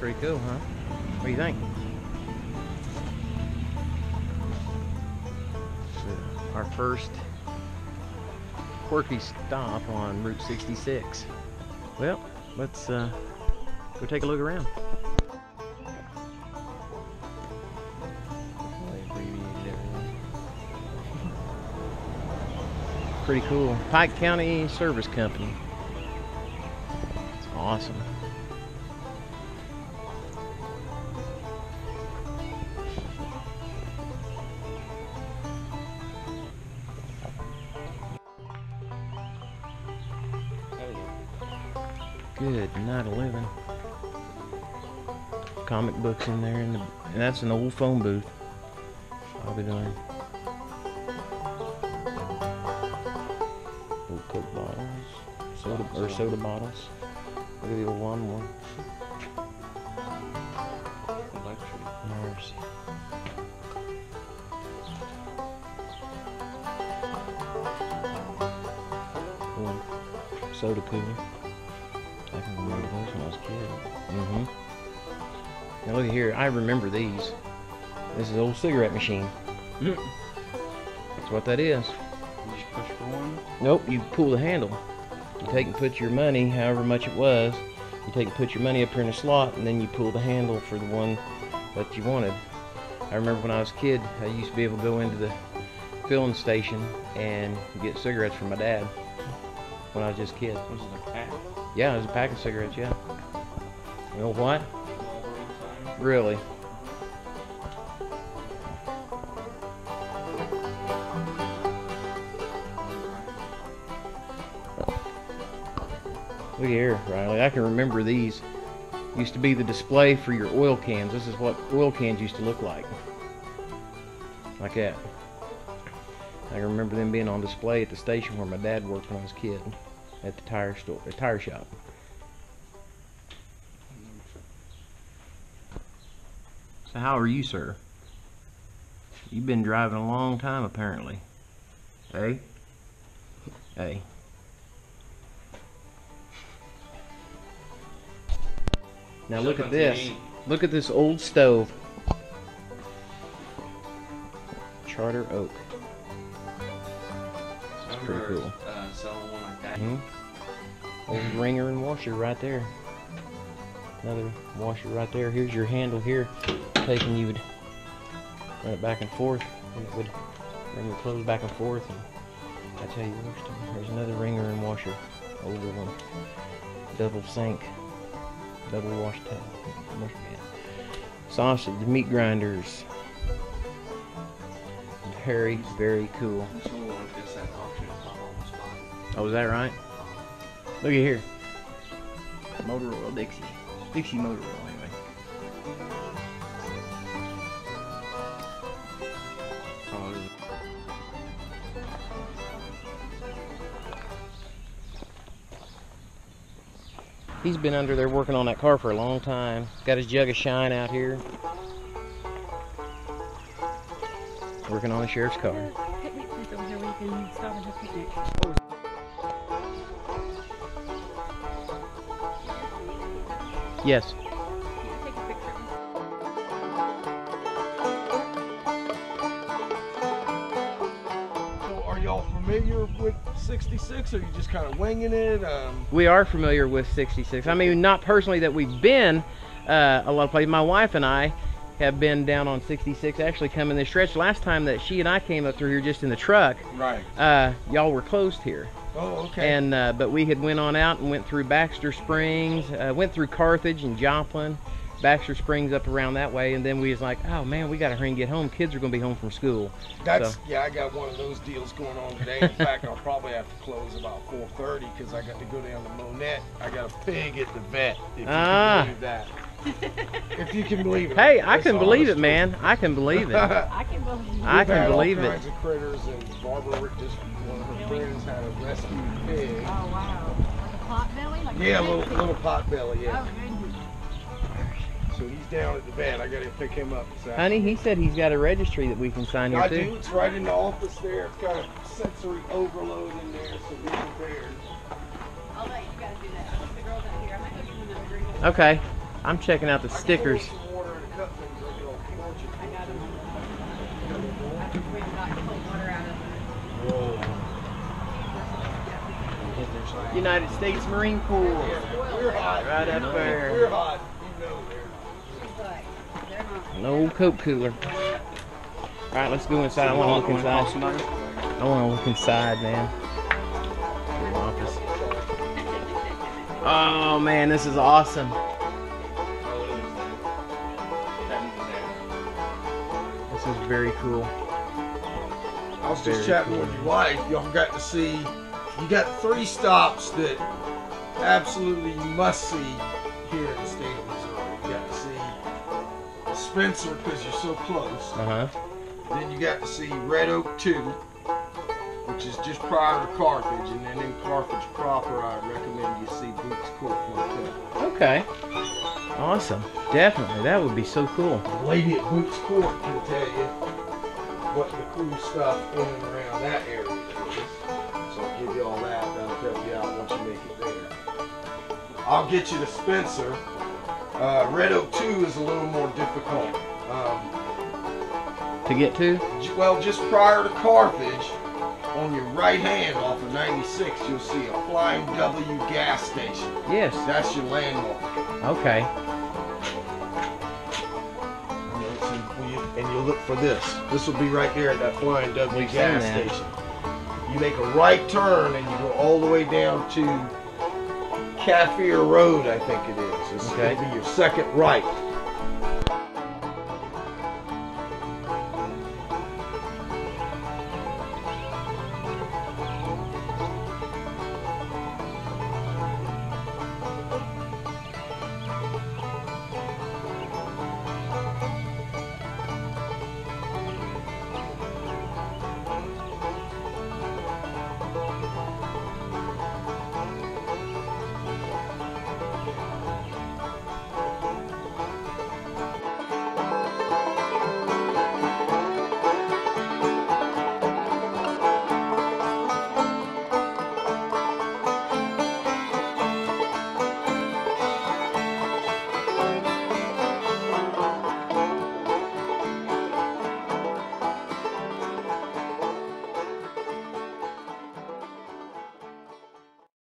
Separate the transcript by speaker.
Speaker 1: Pretty cool, huh? What do you think? Our first quirky stop on Route 66. Well, let's uh, go take a look around. Pretty cool. Pike County Service Company. It's awesome. Good night of living. Comic books in there, and, the, and that's an old phone booth. I'll be doing. Old Coke bottles, soda or soda bottles. Look at the old lawnmower. Mercy. Old soda cooler. Now look here. I remember these. This is an old cigarette machine. Mm-hmm. That's what that is.
Speaker 2: You just push for one.
Speaker 1: Nope, you pull the handle. You take and put your money, however much it was. You take and put your money up here in a slot, and then you pull the handle for the one that you wanted. I remember when I was a kid, I used to be able to go into the filling station and get cigarettes from my dad when I was just a kid.
Speaker 2: Was it a pack?
Speaker 1: Yeah, it was a pack of cigarettes, yeah. You know what? Really? Look here, Riley. I can remember these. Used to be the display for your oil cans. This is what oil cans used to look like. Like that. I can remember them being on display at the station where my dad worked when I was a kid. At the tire store, the tire shop. So how are you, sir? You've been driving a long time, apparently. Hey? Hey. Now look at this. Look at this old stove. Charter oak.
Speaker 2: That's
Speaker 1: pretty cool.
Speaker 2: Uh, like that.
Speaker 1: Hmm? Old wringer and washer right there. Another washer right there. Here's your handle here. Taking you would run it back and forth. And it would bring your clothes back and forth. And that's how you washed them. There's another wringer and washer. Older one. Double sink. Double wash towel. Wash pan. Sausage, meat grinders. Very, very cool.
Speaker 2: This was just at auction. It's not on the spot.
Speaker 1: Oh, is that right? Uh-huh. Look at here. Motor oil Dixie. Dixie motor oil, anyway.
Speaker 2: Oh, it is.
Speaker 1: He's been under there working on that car for a long time. Got his jug of shine out here. Working on the sheriff's car. Yes.
Speaker 3: Take a picture.
Speaker 4: So are y'all familiar with 66? Or are you just kind of winging it? Um,
Speaker 1: We are familiar with 66. I mean, not personally that we've been uh, a lot of places. My wife and I have been down on 66, actually coming this stretch. Last time that she and I came up through here just in the truck,
Speaker 4: right.
Speaker 1: uh, y'all were closed here.
Speaker 4: Oh, okay.
Speaker 1: And uh, but we had went on out and went through Baxter Springs, uh, went through Carthage and Joplin, Baxter Springs up around that way, and then we was like, oh man, we got to hurry and get home. Kids are gonna be home from school.
Speaker 4: That's
Speaker 1: so-
Speaker 4: yeah. I got one of those deals going on today. In fact, I'll probably have to close about 4:30 because I got to go down to Monett. I got a pig at the vet. If you
Speaker 1: Ah.
Speaker 4: can believe that. If you can believe it.
Speaker 1: Hey, I
Speaker 4: That's
Speaker 1: can believe it,
Speaker 4: honest
Speaker 1: man. I can believe it.
Speaker 3: I can believe
Speaker 1: I can
Speaker 4: had
Speaker 1: believe
Speaker 4: all
Speaker 1: it.
Speaker 4: kinds of critters, and Barbara, just one of her friends, had a rescued pig.
Speaker 3: Oh wow. Like a pot belly? Like
Speaker 4: Yeah, a
Speaker 3: a
Speaker 4: little
Speaker 3: pig?
Speaker 4: little pot belly. Yeah.
Speaker 3: Oh.
Speaker 4: So he's down at the vet. I got to pick him up. This
Speaker 1: Honey, he said he's got a registry that we can sign here
Speaker 4: I
Speaker 1: too.
Speaker 4: do. It's right in the office there. It's got a sensory overload in there, so be prepared.
Speaker 3: I'll let you guys do that. The girls out here. I might go give them another drink.
Speaker 1: Okay. I'm checking out the stickers.
Speaker 4: Some water in a cup and drink it on the porch if you
Speaker 3: I got
Speaker 4: want
Speaker 3: them. I just went and got cold water out of
Speaker 4: to.
Speaker 1: United States Marine Corps.
Speaker 4: We're hot.
Speaker 1: Right up
Speaker 4: You
Speaker 1: there.
Speaker 4: We're hot. You know we're
Speaker 3: She's like, they're.
Speaker 1: An old Coke cooler. All right, let's go inside. I want to look inside. I want to look inside, man. Oh man, this is awesome. This is very cool.
Speaker 4: I was just chatting
Speaker 1: cool.
Speaker 4: with your wife. Y'all got to see. You got three stops that absolutely you must see here in the state of Missouri. You got to see Spencer because you're so close.
Speaker 1: Uh huh.
Speaker 4: Then you got to see Red Oak 2, which is just prior to Carthage, and then in Carthage proper, I recommend you see Boots Court Motel.
Speaker 1: Okay. Awesome. Definitely. That would be so cool.
Speaker 4: The lady at Boots Court can tell you what the cool stuff in and around that area is. So I'll give you all that, that'll help you out once you make it there. I'll get you to Spencer. Uh, Red Oak 2 is a little more difficult. Um,
Speaker 1: To get to?
Speaker 4: Well, just prior to Carthage, on your right hand off of 96, you'll see a Flying W gas station.
Speaker 1: Yes.
Speaker 4: That's your landmark.
Speaker 1: Okay.
Speaker 4: You- And you'll look for this. This will be right there at that Flying W gas station. You make a right turn and you go all the way down to Kaffir Road, I think it is. It's
Speaker 1: Okay.
Speaker 4: going to be your second right.